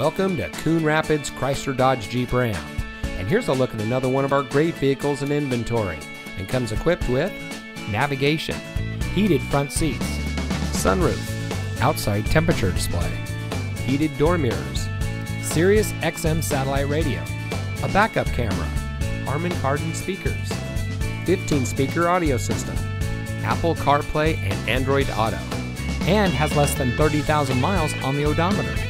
Welcome to Coon Rapids Chrysler Dodge Jeep Ram. And here's a look at another one of our great vehicles in inventory and comes equipped with navigation, heated front seats, sunroof, outside temperature display, heated door mirrors, Sirius XM satellite radio, a backup camera, Harman Kardon speakers, 15 speaker audio system, Apple CarPlay and Android Auto, and has less than 30,000 miles on the odometer.